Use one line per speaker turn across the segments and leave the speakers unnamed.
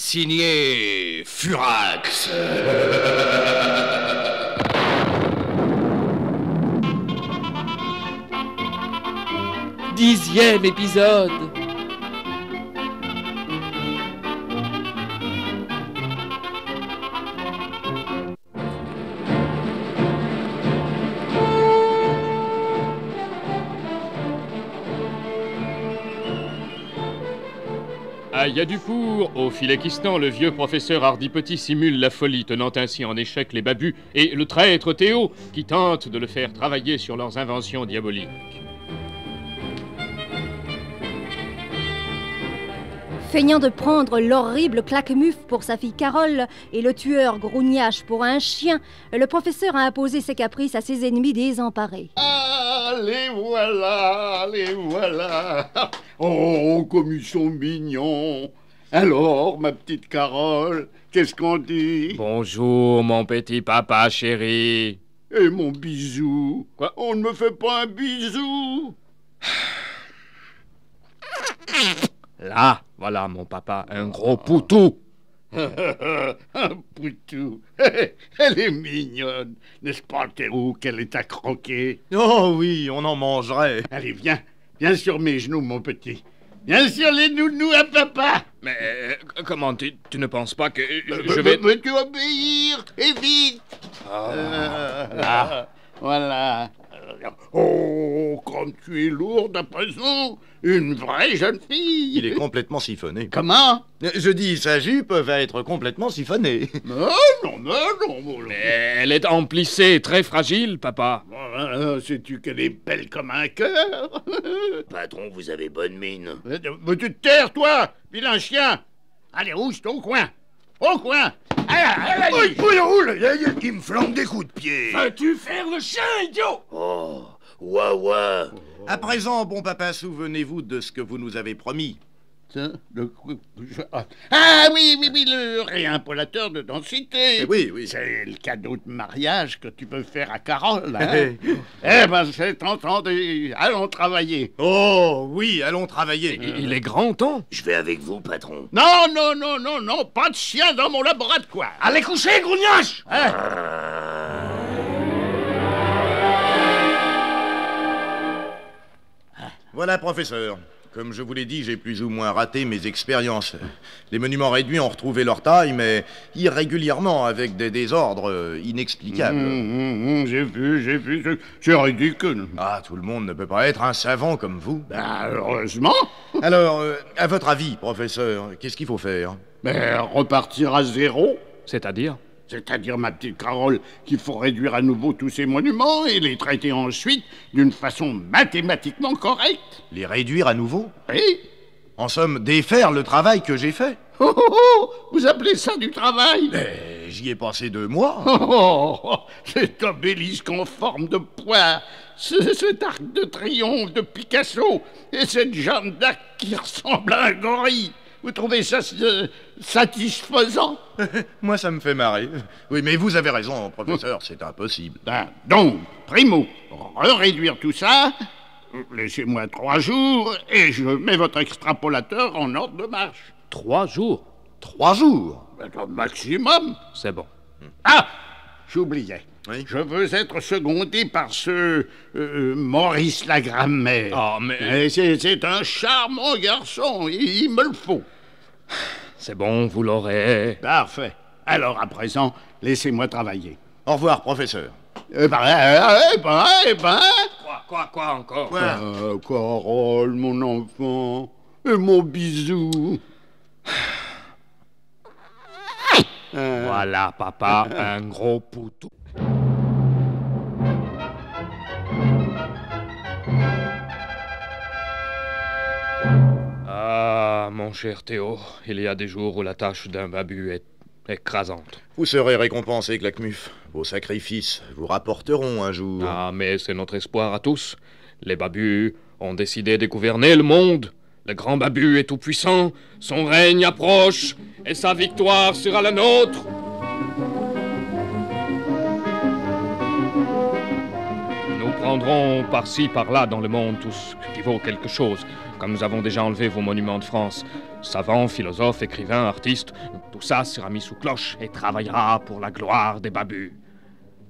Signé Furax.
Dixième épisode
Aïe du pour Au Philekistan, le vieux professeur Hardy Petit simule la folie, tenant ainsi en échec les babus et le traître Théo, qui tente de le faire travailler sur leurs inventions diaboliques.
Feignant de prendre l'horrible claquemuf pour sa fille Carole et le tueur Grougnache pour un chien, le professeur a imposé ses caprices à ses ennemis désemparés.
Ah, les voilà, les voilà. Oh, comme ils sont mignons. Alors, ma petite Carole, qu'est-ce qu'on dit?
Bonjour, mon petit papa chéri.
Et mon bisou
Quoi?
On ne me fait pas un bisou
Là, voilà, mon papa, un gros poutou.
Un poutou. Elle est mignonne. N'est-ce pas, Théo, qu'elle est à croquer
Oh oui, on en mangerait.
Allez, viens. Viens sur mes genoux, mon petit. Viens sur les nounous à papa.
Mais euh, comment tu, tu ne penses pas que
Euh,
je vais...
Veux-tu obéir? Et vite Euh, là, voilà. Oh, comme tu es lourde à présent Une vraie jeune fille
Il est complètement siphonné.
Comment?
Je dis, sa jupe va être complètement siphonnée.
Non, non, non, non, non.
Mais Elle est emplissée, très fragile, papa.
Voilà, Sais-tu qu'elle est belle comme un cœur?
Patron, vous avez bonne mine.
Veux-tu te taire, toi, vilain chien? Allez, rouge, au coin Au coin
roule Il me flanque des coups de pied
Veux-tu faire le chien, idiot?
Oh, ouah, ouah
À présent, bon papa, souvenez-vous de ce que vous nous avez promis.
Tiens, le coup- je- ah. Ah oui, oui, oui, le réimpolateur de densité.
Eh oui, oui.
C'est le cadeau de mariage que tu peux faire à Carole. Hein? eh ben, c'est entendu. Allons travailler.
Oh oui, allons travailler.
Il est grand temps.
Je vais avec vous, patron.
Non, non, non, non, non, pas de chien dans mon laboratoire.
Allez coucher, Grougnache
Hein?
Voilà, professeur. Comme je vous l'ai dit, j'ai plus ou moins raté mes expériences. Les monuments réduits ont retrouvé leur taille, mais irrégulièrement, avec des désordres euh, inexplicables.
Hum, hum, hum, j'ai vu, j'ai vu, c'est- ridicule.
Ah, tout le monde ne peut pas être un savant comme vous.
Ben, heureusement.
Alors, euh, à votre avis, professeur, qu'est-ce qu'il faut faire?
Mais repartir à zéro
C'est-à-dire?
C'est-à-dire, ma petite Carole, qu'il faut réduire à nouveau tous ces monuments et les traiter ensuite d'une façon mathématiquement correcte.
Les réduire à nouveau?
Oui
En somme, défaire le travail que j'ai fait
Oh, oh, oh Vous appelez ça du travail?
Eh, J'y ai passé deux mois.
Oh, oh, oh, Cet obélisque en forme de poire, ce- cet arc de triomphe de Picasso et cette Jeanne d'Arc qui ressemble à un gorille. Vous trouvez ça euh, satisfaisant
Moi, ça me fait marrer. Oui, mais vous avez raison, professeur, c'est impossible.
Ben, Donc, primo, réduire tout ça, laissez-moi trois jours et je mets votre extrapolateur en ordre de marche.
Trois jours?
Trois jours
Ben, maximum.
C'est bon.
Ah J'oubliais.
Oui.
Je veux être secondé par ce euh, Maurice la grammaire.
Ah, mais...
C'est un charmant garçon, il, il me le faut.
C'est bon, vous l'aurez.
Parfait. Alors à présent, laissez-moi travailler.
Au revoir, professeur.
Eh ben, eh ben, eh ben.
Quoi, quoi, quoi encore?
Ah, Carole, mon enfant, et mon bisou. Euh,
Voilà, papa, un gros poutou. Ah, mon cher Théo, il y a des jours où la tâche d'un babu est écrasante.
Vous serez récompensé, Claquemuf. Vos sacrifices vous rapporteront un jour.
Ah, mais c'est notre espoir à tous. Les babus ont décidé de gouverner le monde. Le grand babu est tout-puissant, son règne approche, et sa victoire sera la nôtre. Nous prendrons par-ci, par-là dans le monde tout ce qui vaut quelque chose, comme nous avons déjà enlevé vos monuments de France. Savants, philosophes, écrivains, artistes, tout ça sera mis sous cloche et travaillera pour la gloire des babus.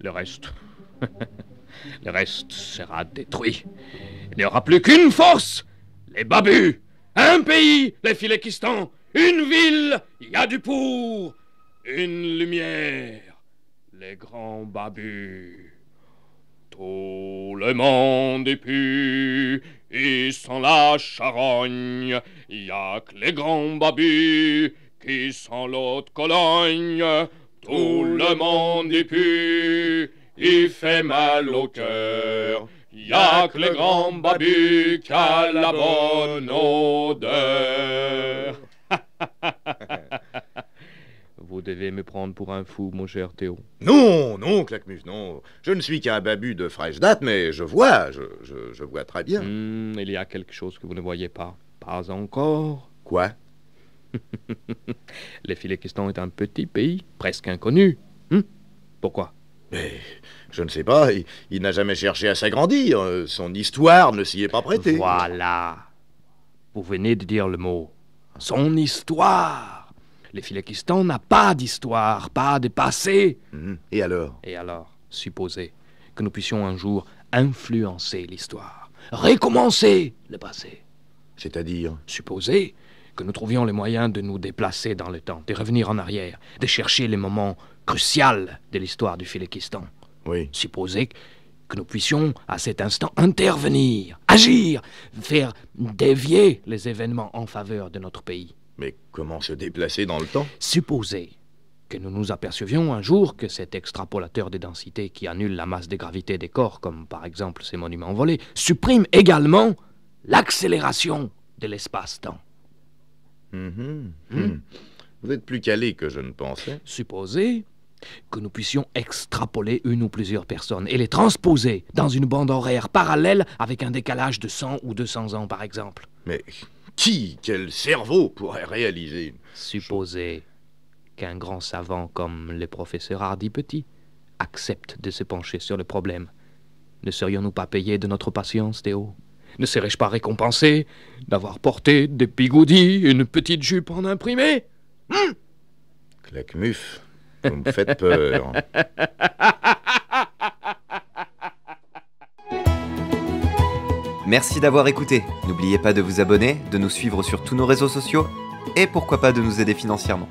Le reste. le reste sera détruit. Il n'y aura plus qu'une force les babus Un pays, les Philékistan Une ville, il y a du pour Une lumière, les grands babus. Tout le monde est pu, et sans la charogne, y a que les grands babus qui sont l'autre Cologne. Tout le monde est pu, il fait mal au cœur. Y a que les grands babus qui a la bonne odeur. Vous devez me prendre pour un fou, mon cher Théo.
Non, non, Claquemuse, non. Je ne suis qu'un babu de fraîche date, mais je vois, je, je- je vois très bien.
Hmm, il y a quelque chose que vous ne voyez pas. Pas encore.
Quoi?
Les Philékistan est un petit pays, presque inconnu. Hmm? Pourquoi?
Mais je ne sais pas, il, il n'a jamais cherché à s'agrandir. euh, Son histoire ne s'y est pas prêtée.
Voilà. Vous venez de dire le mot. Son histoire. Les Philékistan n'a pas d'histoire, pas de passé.
Mhm. Et alors?
Et alors, supposez que nous puissions un jour influencer l'histoire, recommencer le passé.
C'est-à-dire?
Supposez que nous trouvions les moyens de nous déplacer dans le temps, de revenir en arrière, de chercher les moments cruciaux de l'histoire du Philékistan.
Oui.
Que nous puissions à cet instant intervenir, agir, faire dévier les événements en faveur de notre pays.
Mais comment se déplacer dans le temps?
Supposez que nous nous apercevions un jour que cet extrapolateur des densités qui annule la masse de gravité des corps, comme par exemple ces monuments volés, supprime également l'accélération de l'espace-temps.
Mhm. Mhm. Vous êtes plus calé que je ne pensais.
Supposez que nous puissions extrapoler une ou plusieurs personnes et les transposer dans une bande horaire parallèle avec un décalage de 100 ou 200 ans par exemple.
Mais qui, quel cerveau pourrait réaliser
Supposez qu'un grand savant comme le professeur Hardy Petit accepte de se pencher sur le problème. Ne serions-nous pas payés de notre patience, Théo? Ne serais-je pas récompensé d'avoir porté des bigoudis, une petite jupe en imprimé?
Claquemuf, vous me faites peur.
Merci d'avoir écouté. N'oubliez pas de vous abonner, de nous suivre sur tous nos réseaux sociaux et pourquoi pas de nous aider financièrement.